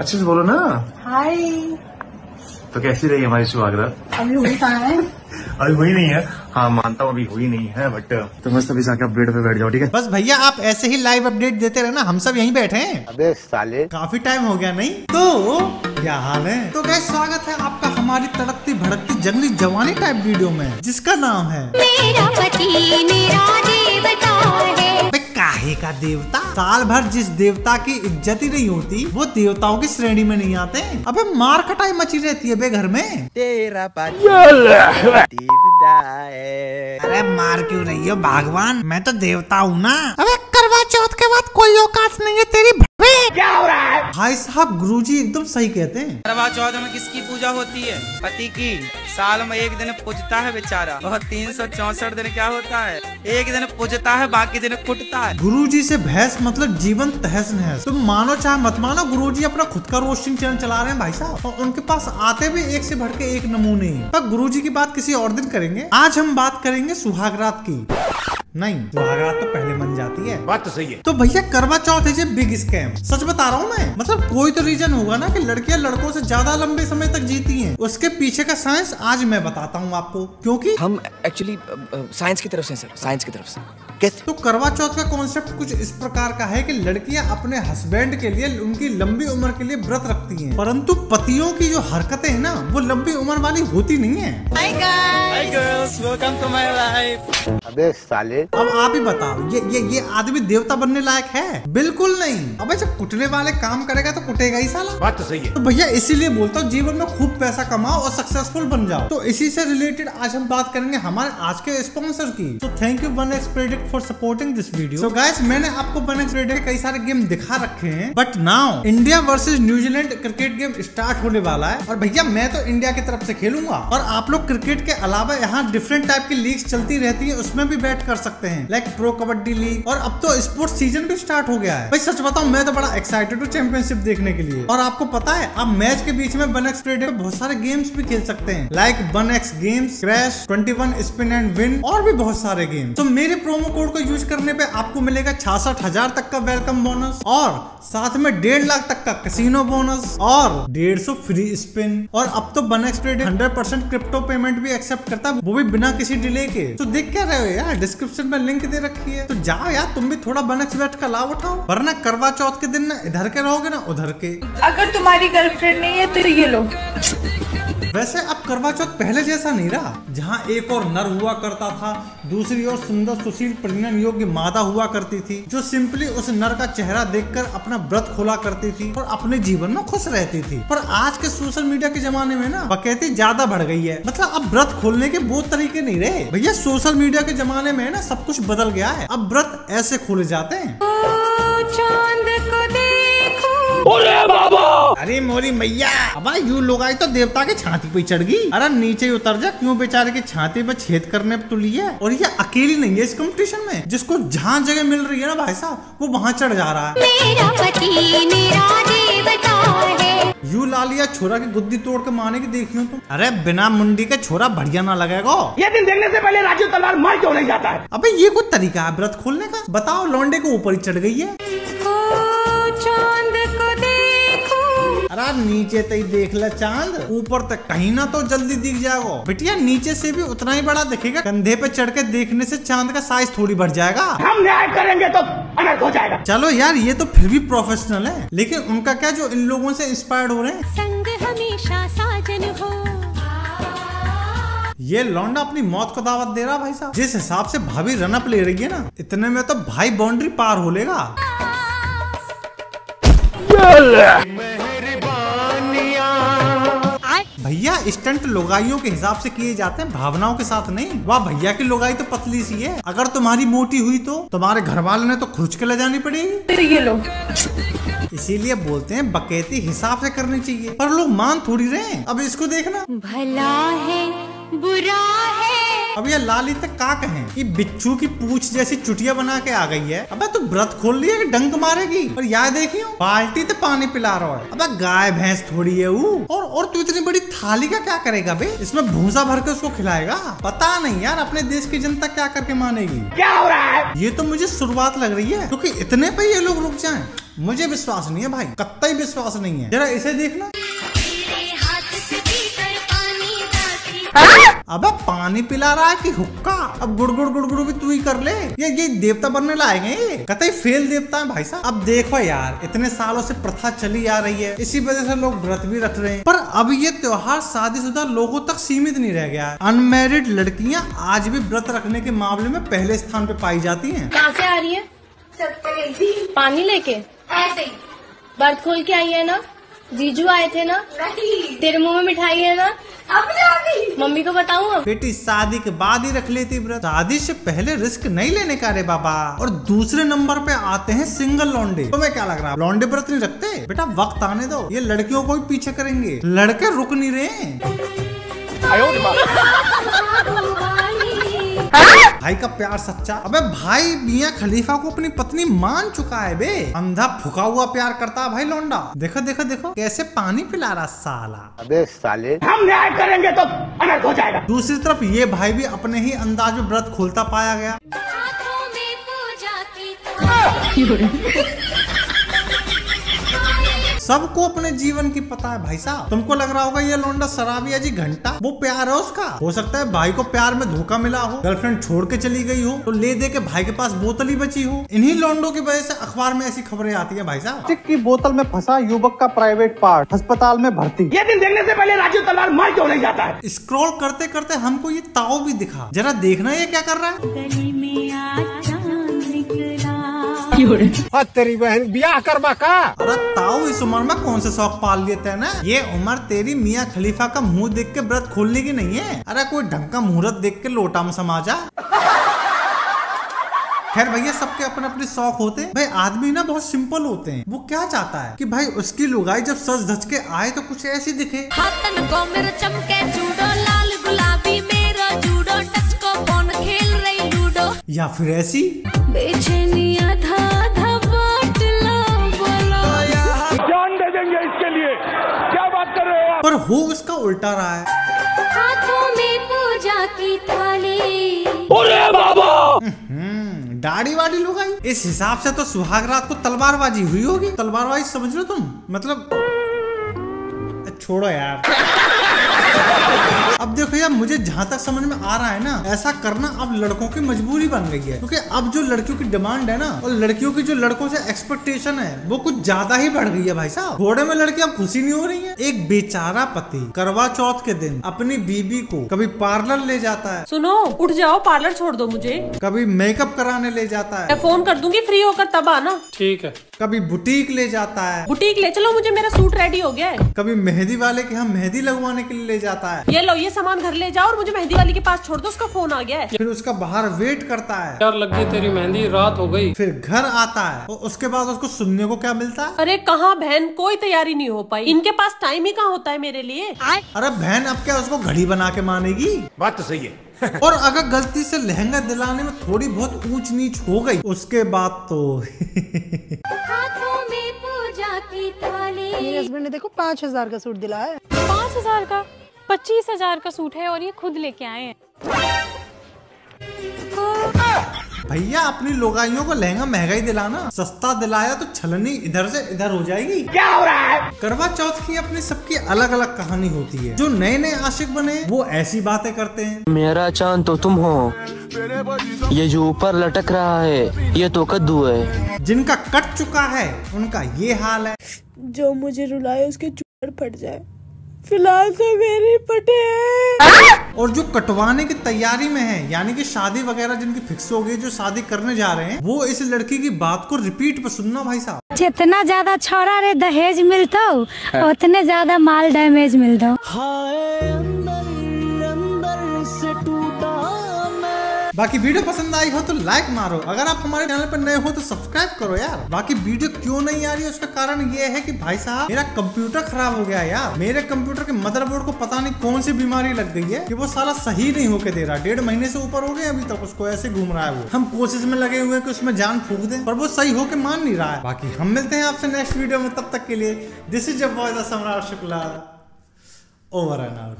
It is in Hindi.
अच्छे से बोलो ना। हाय तो कैसी रही हमारी सुहागरात अभी हुई कहाँ है अभी हुई नहीं है। हाँ मानता हूँ अभी हुई नहीं है बट तो मस्त अभी जाके अपडेट पे बैठ जाओ ठीक है? बस भैया आप ऐसे ही लाइव अपडेट देते रहे ना हम सब यहीं बैठे हैं। अबे साले। काफ़ी टाइम हो गया नहीं? तो क्या हाल है? तो गैस स्वागत है आपका हमारी तड़कती भड़कती जंगली जवानी टाइप वीडियो में जिसका नाम है मेरा पति मेरा देवता। है का देवता। साल भर जिस देवता की इज़्ज़त ही नहीं होती वो देवताओं की श्रेणी में नहीं आते। अबे मार कटाई मची रहती है बे घर में। तेरा देवता है। अरे मार क्यों रही हो भगवान? मैं तो देवता हूँ ना। अबे करवा चौथ के बाद कोई औकात नहीं है तेरी क्या हो रहा है? भाई साहब गुरुजी एकदम सही कहते हैं। करवा चौथ में किसकी पूजा होती है? पति की। साल में एक दिन पूजता है बेचारा। और तीन सौ चौसठ दिन क्या होता है? एक दिन पूजता है बाकी दिन कुटता है। गुरुजी से भैंस मतलब जीवन तहस नहस। तुम मानो चाहे मत मानो गुरुजी अपना खुद का रोस्टिंग चैनल चला रहे हैं भाई साहब। और उनके पास आते भी एक से भर के एक नमूने। पर गुरुजी की बात किसी और दिन करेंगे? आज हम बात करेंगे सुहागरात की। नहीं सुहागरात तो पहले बन जाती है। बात तो सही है। तो भैया करवा चौथ है बिग स्कैम सच बता रहा हूँ मैं मतलब कोई तो रीजन होगा ना कि लड़कियाँ लड़कों से ज़्यादा लंबे समय तक जीती हैं। उसके पीछे का साइंस आज मैं बताता हूँ आपको क्योंकि हम एक्चुअली साइंस की तरफ़ से सर साइंस की तरफ़ से। कैसे? तो करवा चौथ का कॉन्सेप्ट कुछ इस प्रकार का है कि लड़कियाँ अपने हस्बैंड के लिए उनकी लंबी उम्र के लिए व्रत रखती हैं। परंतु पतियों की जो हरकतें हैं ना वो लंबी उम्र वाली होती नहीं है। Hi girls welcome to my life अबे साले। अब आप ही बताओ ये ये ये आदमी देवता बनने लायक है? बिल्कुल नहीं। अबे जब कुटने वाले काम करेगा तो कुटेगा ही साला। बात तो सही है। तो भैया इसीलिए बोलता हूँ जीवन में खूब पैसा कमाओ और सक्सेसफुल बन जाओ। तो इसी से रिलेटेड आज हम बात करेंगे हमारे आज के स्पॉन्सर की। तो thank you one X for supporting this video so guys मैंने आपको वन एक्स प्रेडिक्ट कई सारे गेम दिखा रखे हैं but now India versus New Zealand cricket game start होने वाला है। और भैया, मैं तो इंडिया की तरफ़ से खेलूँगा। और आप लोग क्रिकेट के अलावा यहाँ डिफरेंट टाइप की लीग चलती रहती है, उसमें भी बैट कर सकते हैं। लाइक प्रो कबड्डी लीग और अब तो स्पोर्ट्स सीज़न भी स्टार्ट हो गया है। भाई, सच बताऊँ, मैं तो बड़ा एक्साइटेड हूँ चैंपियनशिप देखने के लिए। और आपको पता है, आप मैच के बीच में वन एक्स बहुत सारे गेम्स भी खेल सकते हैं। Like one x games crash twenty one spin and win और भी बहुत सारे गेम तो मेरे प्रोमो कोड को यूज़ करने पे आपको मिलेगा छियासठ हज़ार तक का वेलकम बोनस और साथ में डेढ़ लाख तक का कैसीनो बोनस और डेढ़ सौ फ्री स्पिन। और अब तो one x hundred percent crypto payment भी एक्सेप्ट करता है वो भी बिना किसी डिले के। तो देख क्या रहे हो यार डिस्क्रिप्शन में लिंक दे रखी है। तो जाओ यार, तुम भी थोड़ा वन एक्स बेट का लाभ उठाओ। वरना करवा चौथ के दिन ना, इधर के रहोगे ना, उधर के। अगर तुम्हारी गर्लफ्रेंड नहीं है तो ये लो। वैसे अब करवा चौथ पहले जैसा नहीं रहा। जहाँ एक और नर हुआ करता था, दूसरी ओर सुंदर सुशील प्रजनन योग्य मादा हुआ करती थी, जो सिंपली उस नर का चेहरा देखकर अपना व्रत खोला करती थी और अपने जीवन में खुश रहती थी। पर आज के सोशल मीडिया के जमाने में ना बकैती ज़्यादा बढ़ गई है। मतलब अब व्रत खोलने के बहुत तरीके नहीं रहे। भैया सोशल मीडिया के जमाने में ना सब कुछ बदल गया है। अब व्रत ऐसे खोले जाते हैं। को देखो अरे मोरी मैया अब यू लोग आई तो देवता के छाती पे चढ़ गई। अरे नीचे उतर जा क्यों बेचारे की छाती पे छेद करने पे तुली है? और ये अकेली नहीं है इस कंपटीशन में। जिसको जहाँ जगह मिल रही है ना भाई साहब वो वहाँ चढ़ जा रहा है। मेरा पति मेरा देवता है। यू लालिया छोरा की गुद्दी तोड़ के माने की देखियो हो तुम? अरे बिना मुंडी के छोरा बढ़िया ना लगेगा। ये दिन देखने से पहले राजू तलवार मर क्यों नहीं जाता है? अबे ये कोई तरीका है व्रत खोलने का? बताओ लौंडे को ऊपर ही चढ़ गई है। अरे नीचे तक देख ले चाँद। ऊपर तक कहीं ना तो जल्दी दिख जाएगा। बिटिया नीचे से भी उतना ही बड़ा दिखेगा। कंधे पे चढ़ के देखने से चाँद का साइज़ थोड़ी बढ़ जाएगा। हम न्याय करेंगे तो अनर्थ हो जाएगा। चलो यार ये तो फिर भी प्रोफेशनल है। लेकिन उनका क्या जो इन लोगों से इंस्पायर्ड हो रहे हैं? संग हमेशा साजन हो। ये लौंडा अपनी मौत को दावत दे रहा भाई साहब। जिस हिसाब से भाभी रनअप ले रही है ना इतने में तो भाई बाउंड्री पार हो लेगा। भैया स्टंट लोगाइयों के हिसाब से किए जाते हैं भावनाओं के साथ नहीं। वाह भैया की लोगाई तो पतली सी है। अगर तुम्हारी मोटी हुई तो? तुम्हारे घर वाले ने तो खुच के ले जानी पड़ेगी ये लोग। इसीलिए बोलते हैं बकैती हिसाब से करनी चाहिए। पर लोग मान थोड़ी रहे अब इसको देखना। भला है बुरा है अब ये लाली तक का कहें? कि बिच्छू की पूछ जैसी चुटिया बना के आ गई है। अबे तू व्रत खोल लिया कि डंक मारेगी? और याद देखियो बाल्टी तो पानी पिला रहा है। अबे गाय भैंस थोड़ी है वो और और तू इतनी बड़ी थाली का क्या करेगा बे? इसमें भूसा भर के उसको खिलाएगा? पता नहीं यार अपने देश की जनता क्या करके मानेगी? क्या हो रहा है? ये तो मुझे शुरुआत लग रही है क्योंकि इतने पे ये लोग रुक जाएँ। मुझे विश्वास नहीं है भाई कत्ता विश्वास नहीं है। जरा इसे देखना। अबे पानी पिला रहा है कि हुक्का अब गुड़ गुड़ गुड़ गुड़ भी तू ही कर ले। ये ये देवता बनने है ये। कतई फेल देवता है भाई साहब। अब देखो यार इतने सालों से प्रथा चली आ रही है। इसी वजह से लोग व्रत भी रख रहे हैं। पर अब ये त्योहार शादीशुदा लोगों तक सीमित नहीं रह गया। है अनमेरिड लड़कियाँ आज भी व्रत रखने के मामले में पहले स्थान पे पाई जाती है। कहाँ से आ रही है। पानी लेके? ऐसे ही। बर्थ खोल के आई है ना? जीजू आए थे ना? नहीं। तेरे मुँह में मिठाई है ना? अपने मम्मी को बताऊँ अब? बेटी शादी के बाद ही रख लेती व्रत। शादी से पहले रिस्क नहीं लेने का रे बाबा। और दूसरे नंबर पे आते हैं सिंगल लौंडे। तुम्हें क्या लग रहा है? लौंडे व्रत नहीं रखते? बेटा वक्त आने दो। ये लड़कियों को भी पीछे करेंगे। लड़के रुक नहीं रहे भाई का प्यार सच्चा। अबे भाई मियाँ खलीफा को अपनी पत्नी मान चुका है बे। अंधा फुका हुआ प्यार करता है भाई लौंडा। देखो देखो देखो कैसे पानी पिला रहा साला। अबे साले। हम न्याय करेंगे तो अनर्थ हो जाएगा। दूसरी तरफ़ ये भाई भी अपने ही अंदाज में व्रत खोलता पाया गया। हाथों में पूजा की सबको अपने जीवन की पता है भाई साहब। तुमको लग रहा होगा ये लौंडा शराबी है जी घंटा वो प्यार है उसका। हो सकता है भाई को प्यार में धोखा मिला हो गर्लफ्रेंड छोड़ के चली गई हो तो ले दे के भाई के पास बोतल ही बची हो। इन्हीं लौंडों की वजह से अखबार में ऐसी खबरें आती है भाई साहब। की बोतल में फंसा युवक का प्राइवेट पार्ट अस्पताल में भर्ती। ये दिन देखने से पहले राजू तलवार मार क्यों नहीं जाता है? स्क्रॉल करते करते हमको ये ताव भी दिखा। जरा देखना ये क्या कर रहा है। तेरी बहन ब्याह करवा का? अरे ताऊ इस उम्र में कौन से शौक पाल लेते हैं ना? ये उम्र तेरी मियाँ खलीफा का मुँह देख के व्रत खोलने की नहीं है। अरे कोई ढंग का मुहूर्त देख के लोटा में समा जा। खैर भैया सबके अपने अपने शौक होते हैं। भाई आदमी ना बहुत सिंपल होते हैं। वो क्या चाहता है कि भाई उसकी लुगाई जब सज धज के आए तो कुछ ऐसी दिखे। हाथन को मेरा चमके जूडो लाल गुलाबी मेरा जूडो या फिर ऐसी? जान दे देंगे इसके लिए। क्या बात कर रहे हो पर हो उसका उल्टा रहा है। हाथों में पूजा की थाली। अरे बाबा। हम्म, दाढ़ी वाड़ी लुगाई। इस हिसाब से तो सुहाग रात को तलवारबाजी हुई होगी। तलवारबाजी समझ लो तुम? मतलब छोड़ो यार। अब देखो यार मुझे जहाँ तक समझ में आ रहा है ना ऐसा करना अब लड़कों की मजबूरी बन गई है। क्योंकि अब जो लड़कियों की डिमांड है ना और लड़कियों की जो लड़कों से एक्सपेक्टेशन है वो कुछ ज़्यादा ही बढ़ गई है भाई साहब। घोड़े में लड़की अब खुशी नहीं हो रही है। एक बेचारा पति करवा चौथ के दिन अपनी बीबी को कभी पार्लर ले जाता है। सुनो उठ जाओ पार्लर छोड़ दो मुझे। कभी मेकअप कराने ले जाता है। मैं फ़ोन कर दूँगी फ्री होकर तब आना। ठीक है। कभी बुटीक ले जाता है। बुटीक ले चलो मुझे मेरा सूट रेडी हो गया है। कभी मेहंदी वाले के यहाँ मेहंदी लगवाने के लिए ले जाता है। ये लो ये सामान घर ले जाओ और मुझे मेहंदी वाले के पास छोड़ दो उसका फ़ोन आ गया है। फिर उसका बाहर वेट करता है। यार लग गई तेरी मेहंदी रात हो गई। फिर घर आता है और उसके बाद उसको सुनने को क्या मिलता है? अरे कहाँ बहन कोई तैयारी नहीं हो पाई। इनके पास टाइम ही कहाँ होता है मेरे लिए? अरे बहन अब क्या उसको घड़ी बना के मानेगी? बात तो सही है। और अगर गलती से लहंगा दिलाने में थोड़ी बहुत ऊंच नीच हो गई उसके बाद तो हाथों में पूजा की थाली। मेरे हस्बैंड ने देखो पाँच हज़ार का सूट दिलाया है। पाँच हज़ार का? पच्चीस हज़ार का सूट है और ये खुद लेके आए हैं। भैया अपनी लोगाइयों को लहंगा महँगाई दिलाना। सस्ता दिलाया तो छलनी इधर से इधर हो जाएगी। क्या हो रहा है? करवा चौथ की अपनी सबकी अलग अलग कहानी होती है। जो नए नए आशिक बने वो ऐसी बातें करते हैं। मेरा चाँद तो तुम हो। ये जो ऊपर लटक रहा है ये तो कद्दू है। जिनका कट चुका है उनका ये हाल है। जो मुझे रुलाए उसके चूड़ फट जाए। फ़िलहाल तो मेरे पटे हैं। और जो कटवाने की तैयारी में है यानी कि शादी वगैरह जिनकी फिक्स हो गई जो शादी करने जा रहे हैं वो इस लड़की की बात को रिपीट पर सुनना भाई साहब। जितना ज़्यादा छोरा रे दहेज मिलता उतने ज़्यादा माल डैमेज मिलता। बाकी वीडियो पसंद आई हो तो लाइक मारो। अगर आप हमारे चैनल पर नए हो तो सब्सक्राइब करो यार। बाकी वीडियो क्यों नहीं आ रही है, उसका कारण ये है कि भाई साहब, मेरा कंप्यूटर खराब हो गया यार। मेरे कंप्यूटर के मदरबोर्ड को पता नहीं कौन सी बीमारी लग गई है कि वो साला सही नहीं होके दे रहा। डेढ़ महीने से ऊपर हो गए अभी तक, उसको ऐसे घूम रहा है वो। हम कोशिश में लगे हुए कि उसमें जान फूक दें, पर वो सही होके मान नहीं रहा है। बाकी हम मिलते हैं आपसे नेक्स्ट वीडियो में, तब तक के लिए दिस इज़ बॉय सम्राट शुक्ला ओवर एंड आउट